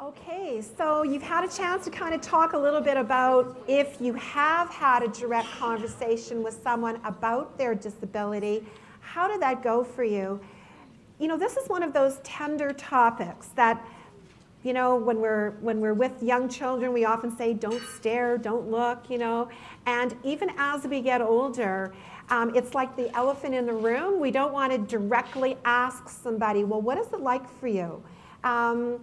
Okay, so you've had a chance to kind of talk a little bit about if you have had a direct conversation with someone about their disability, how did that go for you? You know, this is one of those tender topics that, you know, when we're when we're with young children, we often say, "Don't stare, don't look," you know, and even as we get older, um, it's like the elephant in the room. We don't want to directly ask somebody, "Well, what is it like for you?" Um,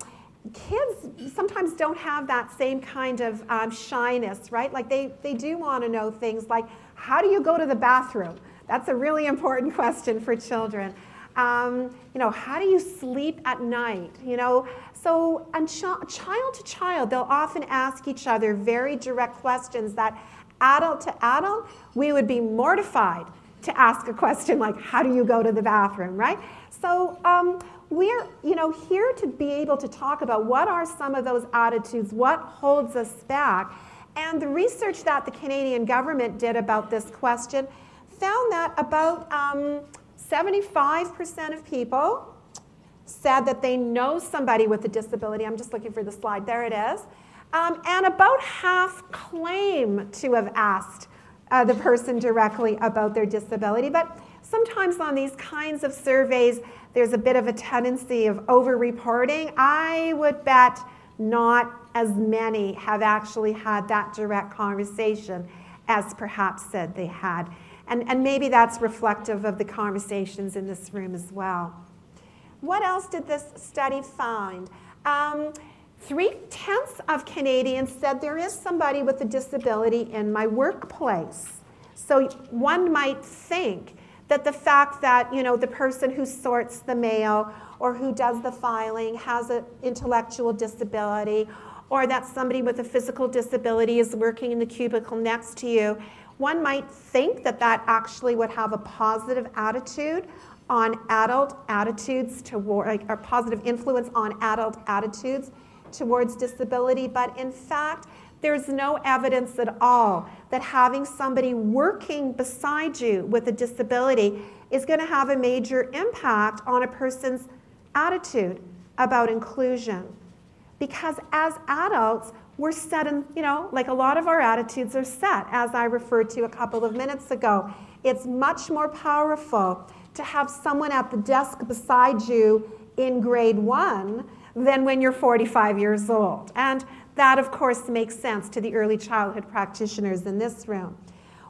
kids sometimes don't have that same kind of um, shyness, right? Like they, they do want to know things like, how do you go to the bathroom? That's a really important question for children. Um, you know, how do you sleep at night? You know, so and ch- child to child, they'll often ask each other very direct questions that adult to adult, we would be mortified to ask a question like, how do you go to the bathroom, right? So um, we're you know here to be able to talk about what are some of those attitudes what holds us back. And the research that the canadian government did about this question found that about um, 75% of people said that they know somebody with a disability. I'm just looking for the slide. There it is. Um, and about half claim to have asked uh, the person directly about their disability. But sometimes on these kinds of surveys there's a bit of a tendency of over reporting. I would bet not as many have actually had that direct conversation as perhaps said they had. And, and maybe that's reflective of the conversations in this room as well. What else did this study find? Um, three tenths of Canadians said there is somebody with a disability in my workplace. So one might think that the fact that you know the person who sorts the mail or who does the filing has an intellectual disability or that somebody with a physical disability is working in the cubicle next to you one might think that that actually would have a positive attitude on adult attitudes toward like a positive influence on adult attitudes towards disability. But in fact there's no evidence at all that having somebody working beside you with a disability is going to have a major impact on a person's attitude about inclusion. Because as adults, we're set in, you know, like a lot of our attitudes are set, as I referred to a couple of minutes ago. It's much more powerful to have someone at the desk beside you in grade one than when you're 45 years old. And that, of course, makes sense to the early childhood practitioners in this room.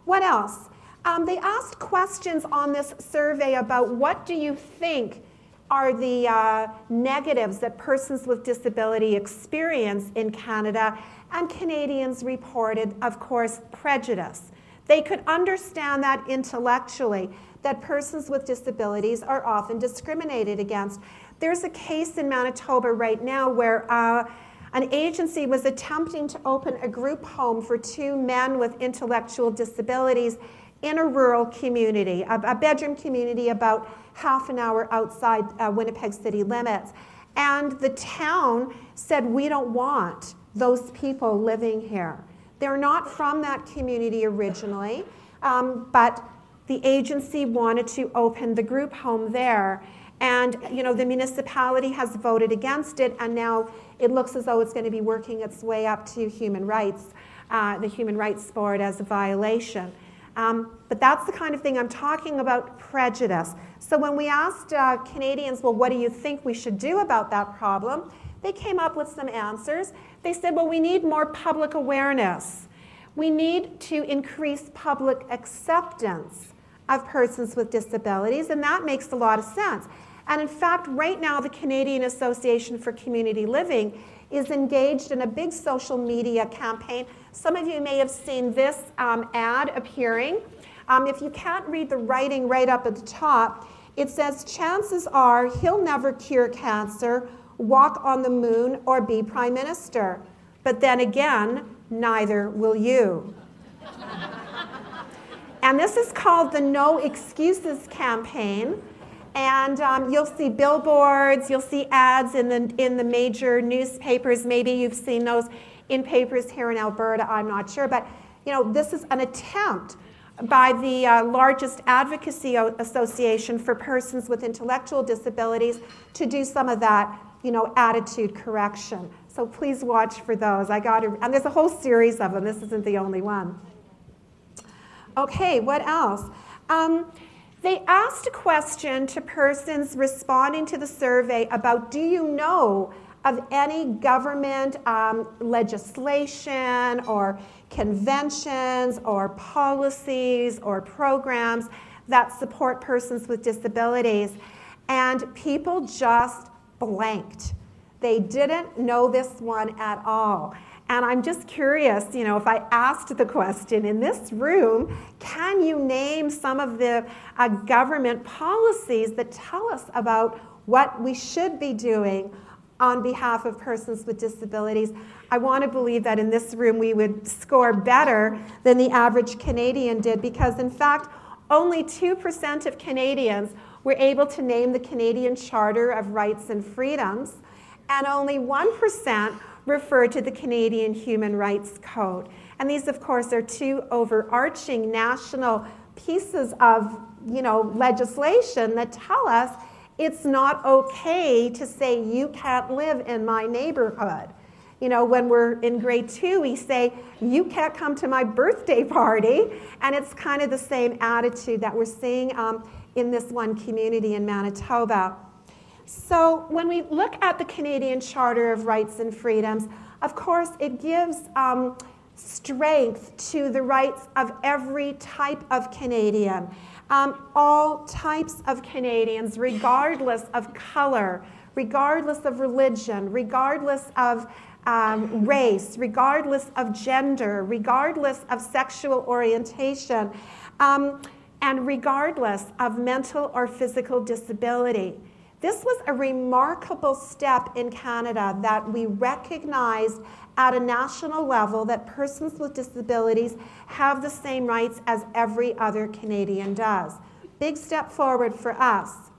What else? Um, they asked questions on this survey about what do you think are the uh, negatives that persons with disability experience in Canada, and Canadians reported, of course, prejudice. They could understand that intellectually, that persons with disabilities are often discriminated against. There's a case in Manitoba right now where uh, an agency was attempting to open a group home for two men with intellectual disabilities in a rural community, a, bedroom community about half an hour outside uh, Winnipeg city limits. And the town said, We don't want those people living here. They're not from that community originally, um, but the agency wanted to open the group home there. And you know, the municipality has voted against it, and now it looks as though it's going to be working its way up to human rights, uh, the Human Rights Board as a violation. Um, but that's the kind of thing I'm talking about prejudice. So when we asked uh, Canadians, well, what do you think we should do about that problem? They came up with some answers. They said, well, we need more public awareness. We need to increase public acceptance of persons with disabilities, and that makes a lot of sense. And in fact, right now, the Canadian Association for Community Living is engaged in a big social media campaign. Some of you may have seen this um, ad appearing. Um, if you can't read the writing right up at the top, it says, Chances are he'll never cure cancer, walk on the moon, or be prime minister. But then again, neither will you. and this is called the No Excuses campaign. And um, you'll see billboards, you'll see ads in the, in the major newspapers. Maybe you've seen those in papers here in Alberta, I'm not sure. But you know, this is an attempt by the uh, largest advocacy association for persons with intellectual disabilities to do some of that you know, attitude correction. So please watch for those. I got to, and there's a whole series of them. This isn't the only one. Okay, what else? Um, they asked a question to persons responding to the survey about do you know of any government um, legislation or conventions or policies or programs that support persons with disabilities. And people just blanked. They didn't know this one at all. And I'm just curious, you know, if I asked the question in this room, can you name some of the uh, government policies that tell us about what we should be doing on behalf of persons with disabilities? I want to believe that in this room we would score better than the average Canadian did because, in fact, only 2% of Canadians were able to name the Canadian Charter of Rights and Freedoms, and only 1% referred to the Canadian Human Rights Code. And these, of course, are two overarching national pieces of you know, legislation that tell us it's not okay to say you can't live in my neighborhood. You know, when we're in grade two, we say, You can't come to my birthday party. And it's kind of the same attitude that we're seeing um, in this one community in Manitoba. So, when we look at the Canadian Charter of Rights and Freedoms, of course, it gives um, strength to the rights of every type of Canadian. Um, all types of Canadians, regardless of color, regardless of religion, regardless of um, race, regardless of gender, regardless of sexual orientation, um, and regardless of mental or physical disability. This was a remarkable step in Canada that we recognized at a national level that persons with disabilities have the same rights as every other Canadian does. Big step forward for us.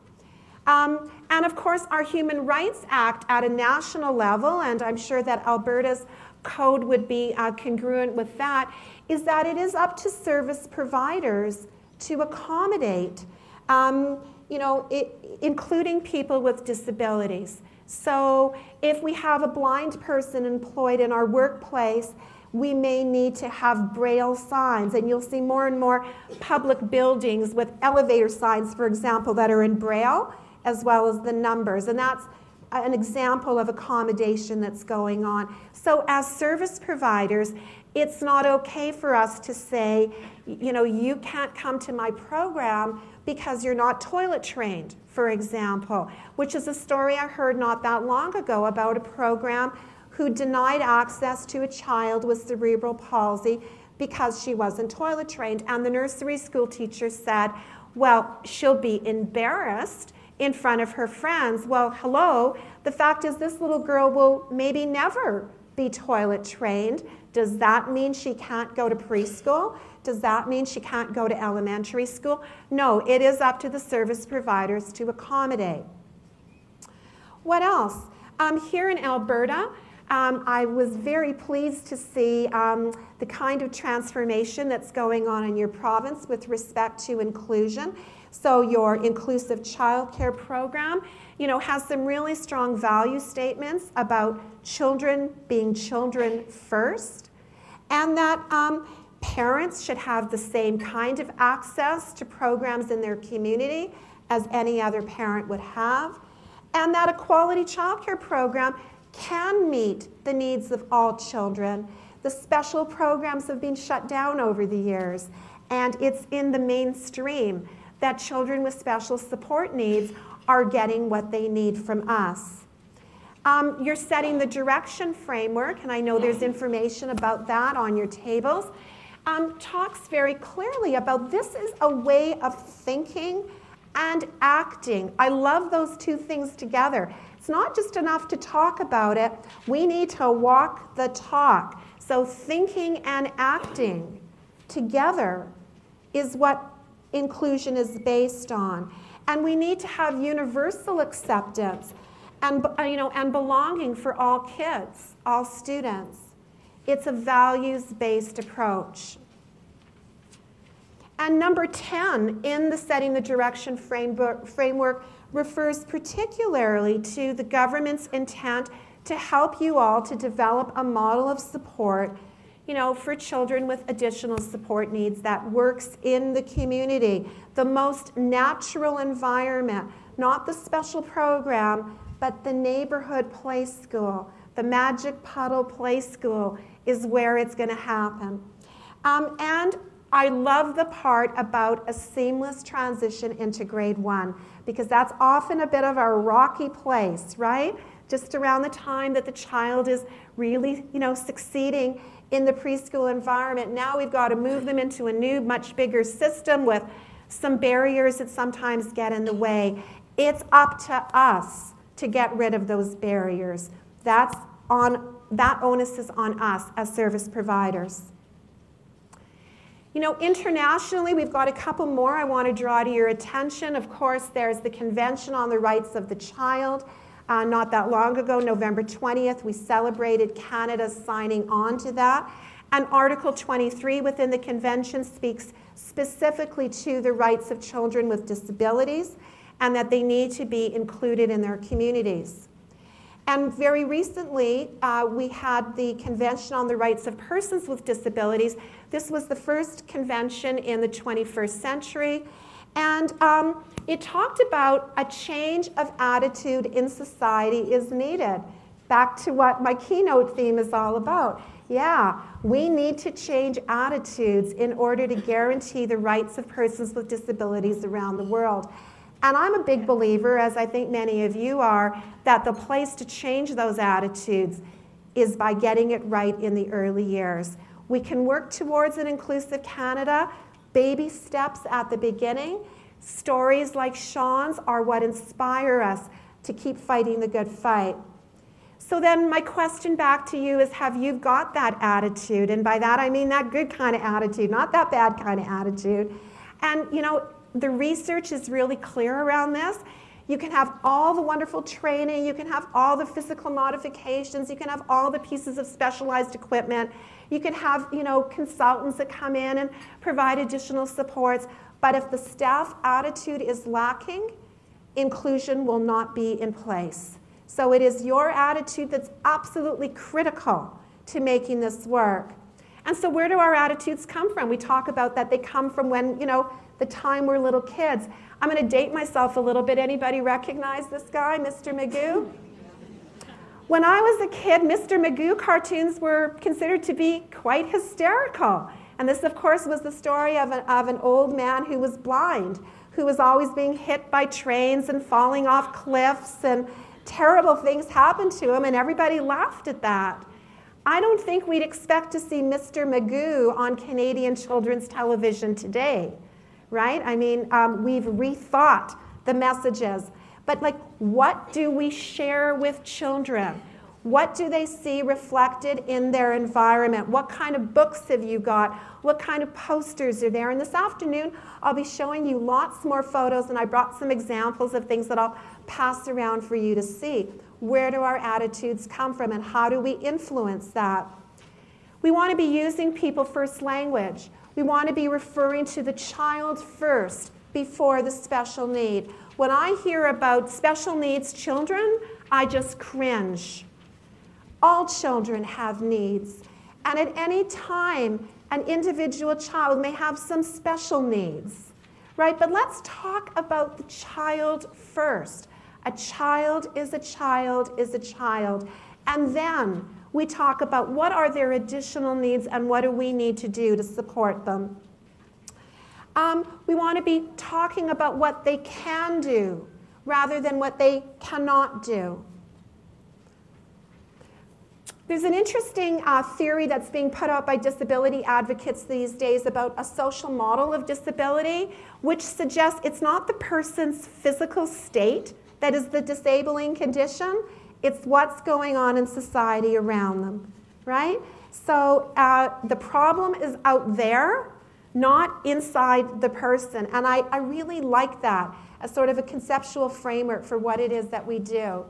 Um, and of course, our Human Rights Act at a national level, and I'm sure that Alberta's code would be uh, congruent with that, is that it is up to service providers to accommodate, um, you know, it, including people with disabilities. So if we have a blind person employed in our workplace, we may need to have braille signs, and you'll see more and more public buildings with elevator signs, for example, that are in braille as well as the numbers. And that's an example of accommodation that's going on. So, as service providers, it's not okay for us to say, you know, you can't come to my program because you're not toilet trained, for example, which is a story I heard not that long ago about a program who denied access to a child with cerebral palsy because she wasn't toilet trained. And the nursery school teacher said, well, she'll be embarrassed in front of her friends. Well, hello, the fact is, this little girl will maybe never be toilet trained. Does that mean she can't go to preschool? Does that mean she can't go to elementary school? No, it is up to the service providers to accommodate. What else? Um, here in Alberta, um, I was very pleased to see um, the kind of transformation that's going on in your province with respect to inclusion. So your inclusive childcare program, you know, has some really strong value statements about children being children first, and that um, parents should have the same kind of access to programs in their community as any other parent would have, and that a quality childcare program can meet the needs of all children. The special programs have been shut down over the years, and it's in the mainstream that children with special support needs are getting what they need from us. Um, you're setting the direction framework, and I know there's information about that on your tables. Um, talks very clearly about this is a way of thinking and acting. I love those two things together. It's not just enough to talk about it, we need to walk the talk. So, thinking and acting together is what inclusion is based on. And we need to have universal acceptance and, uh, you know, and belonging for all kids, all students. It's a values based approach. And number 10 in the Setting the Direction framework, framework refers particularly to the government's intent to help you all to develop a model of support you know, for children with additional support needs that works in the community. The most natural environment, not the special program, but the neighborhood play school, the Magic Puddle Play School is where it's going to happen. Um, and I love the part about a seamless transition into grade one because that's often a bit of a rocky place, right? Just around the time that the child is really, you know, succeeding in the preschool environment. Now we've got to move them into a new, much bigger system with some barriers that sometimes get in the way. It's up to us to get rid of those barriers. That's on, that onus is on us as service providers. You know, internationally, we've got a couple more I want to draw to your attention. Of course, there's the Convention on the Rights of the Child. Uh, not that long ago, November 20th, we celebrated Canada's signing on to that. And Article 23 within the convention speaks specifically to the rights of children with disabilities and that they need to be included in their communities. And very recently, uh, we had the Convention on the Rights of Persons with Disabilities. This was the first convention in the 21st century. And um, it talked about a change of attitude in society is needed. Back to what my keynote theme is all about. Yeah, we need to change attitudes in order to guarantee the rights of persons with disabilities around the world. And I'm a big believer, as I think many of you are, that the place to change those attitudes is by getting it right in the early years. We can work towards an inclusive Canada, baby steps at the beginning, Stories like Sean's are what inspire us to keep fighting the good fight. So then my question back to you is have you got that attitude? And by that I mean that good kind of attitude, not that bad kind of attitude. And you know, the research is really clear around this. You can have all the wonderful training, you can have all the physical modifications, you can have all the pieces of specialized equipment. You can have, you know, consultants that come in and provide additional supports. But if the staff attitude is lacking, inclusion will not be in place. So it is your attitude that's absolutely critical to making this work. And so where do our attitudes come from? We talk about that they come from when, you know, the time we're little kids. I'm going to date myself a little bit. Anybody recognize this guy, Mr. Magoo? When I was a kid, Mr. Magoo cartoons were considered to be quite hysterical. And this, of course, was the story of an, of an old man who was blind, who was always being hit by trains and falling off cliffs, and terrible things happened to him, and everybody laughed at that. I don't think we'd expect to see Mr. Magoo on Canadian children's television today, right? I mean, um, we've rethought the messages. But, like, what do we share with children? What do they see reflected in their environment? What kind of books have you got? What kind of posters are there? And this afternoon, I'll be showing you lots more photos, and I brought some examples of things that I'll pass around for you to see. Where do our attitudes come from, and how do we influence that? We want to be using people first language. We want to be referring to the child first before the special need. When I hear about special needs children, I just cringe. All children have needs. And at any time, an individual child may have some special needs, right? But let's talk about the child first. A child is a child is a child. And then we talk about what are their additional needs and what do we need to do to support them. Um, we want to be talking about what they can do rather than what they cannot do. There's an interesting uh, theory that's being put out by disability advocates these days about a social model of disability, which suggests it's not the person's physical state that is the disabling condition, it's what's going on in society around them, right? So uh, the problem is out there, not inside the person. And I, I really like that as sort of a conceptual framework for what it is that we do.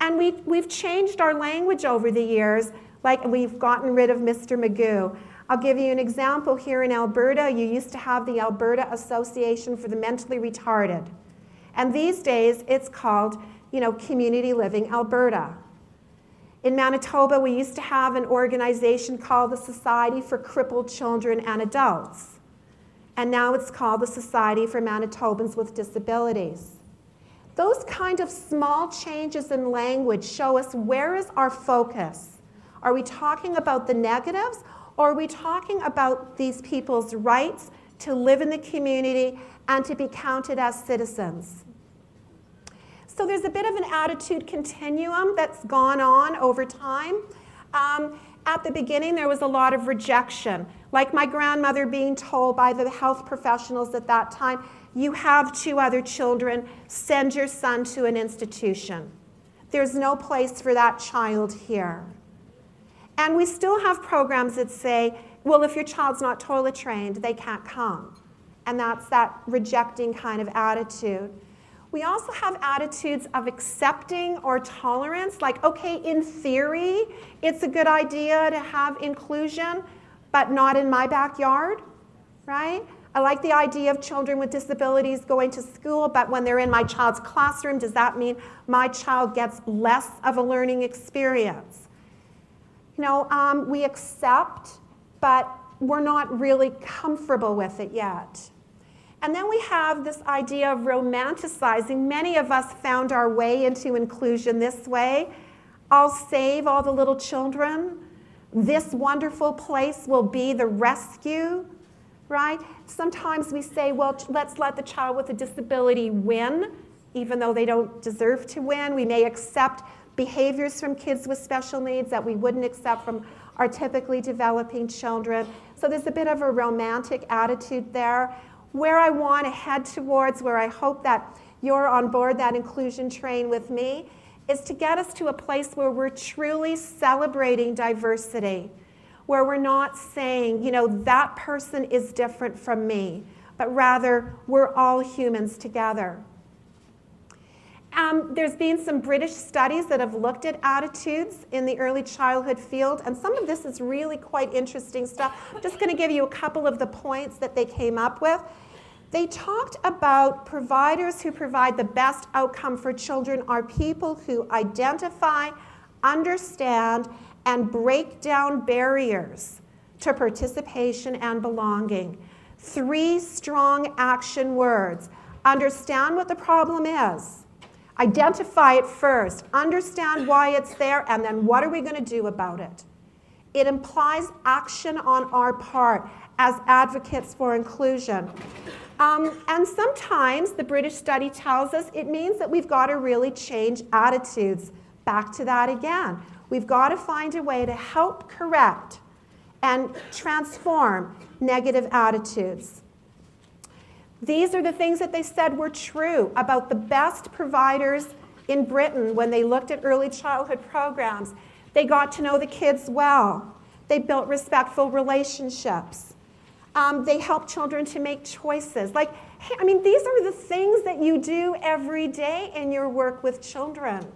And we, we've changed our language over the years, like we've gotten rid of Mr. Magoo. I'll give you an example here in Alberta. You used to have the Alberta Association for the Mentally Retarded. And these days it's called, you know, Community Living Alberta. In Manitoba, we used to have an organization called the Society for Crippled Children and Adults. And now it's called the Society for Manitobans with Disabilities. Those kind of small changes in language show us where is our focus. Are we talking about the negatives or are we talking about these people's rights to live in the community and to be counted as citizens? So there's a bit of an attitude continuum that's gone on over time. Um, at the beginning, there was a lot of rejection, like my grandmother being told by the health professionals at that time, you have two other children, send your son to an institution. There's no place for that child here. And we still have programs that say, well, if your child's not toilet trained, they can't come. And that's that rejecting kind of attitude. We also have attitudes of accepting or tolerance, like, okay, in theory, it's a good idea to have inclusion, but not in my backyard, right? I like the idea of children with disabilities going to school, but when they're in my child's classroom, does that mean my child gets less of a learning experience? You know, um, we accept, but we're not really comfortable with it yet. And then we have this idea of romanticizing. Many of us found our way into inclusion this way. I'll save all the little children. This wonderful place will be the rescue, right? Sometimes we say, well, let's let the child with a disability win, even though they don't deserve to win. We may accept behaviors from kids with special needs that we wouldn't accept from our typically developing children. So there's a bit of a romantic attitude there where I want to head towards, where I hope that you're on board that inclusion train with me, is to get us to a place where we're truly celebrating diversity, where we're not saying, you know, that person is different from me, but rather we're all humans together. Um, there's been some British studies that have looked at attitudes in the early childhood field, and some of this is really quite interesting stuff. I'm just going to give you a couple of the points that they came up with. They talked about providers who provide the best outcome for children are people who identify, understand, and break down barriers to participation and belonging. Three strong action words understand what the problem is Identify it first, understand why it's there, and then what are we going to do about it? It implies action on our part as advocates for inclusion. Um, and sometimes the British study tells us it means that we've got to really change attitudes. Back to that again. We've got to find a way to help correct and transform negative attitudes. These are the things that they said were true about the best providers in Britain when they looked at early childhood programs. They got to know the kids well, they built respectful relationships. Um, they help children to make choices. Like, hey, I mean, these are the things that you do every day in your work with children.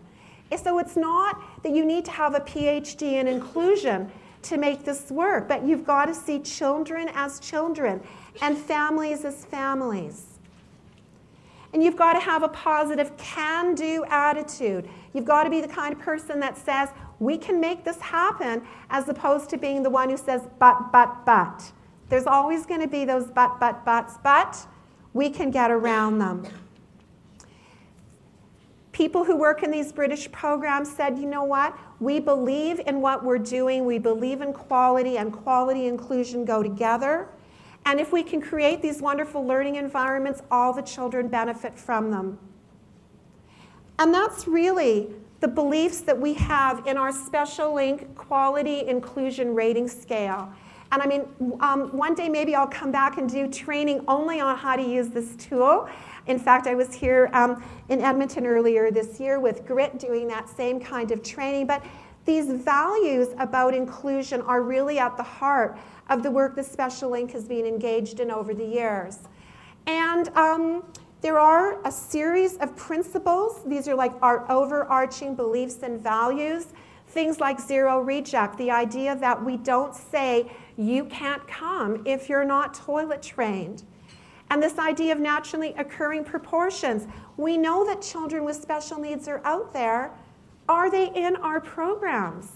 So it's not that you need to have a PhD in inclusion to make this work, but you've got to see children as children and families as families. And you've got to have a positive can do attitude. You've got to be the kind of person that says, we can make this happen, as opposed to being the one who says, but, but, but. There's always going to be those but, but, buts, but we can get around them. People who work in these British programs said, you know what? We believe in what we're doing, we believe in quality, and quality inclusion go together. And if we can create these wonderful learning environments, all the children benefit from them. And that's really the beliefs that we have in our Special Link Quality Inclusion Rating Scale. And I mean, um, one day maybe I'll come back and do training only on how to use this tool. In fact, I was here um, in Edmonton earlier this year with Grit doing that same kind of training. But these values about inclusion are really at the heart of the work that Special Link has been engaged in over the years. And um, there are a series of principles. These are like our overarching beliefs and values. Things like zero reject, the idea that we don't say you can't come if you're not toilet trained. And this idea of naturally occurring proportions. We know that children with special needs are out there. are they in our programs?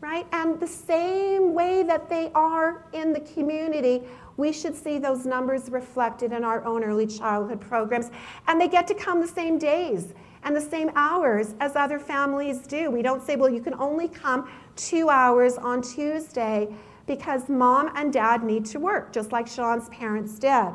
Right? And the same way that they are in the community, we should see those numbers reflected in our own early childhood programs. And they get to come the same days and the same hours as other families do. We don't say, well, you can only come two hours on Tuesday because mom and dad need to work, just like Sean's parents did.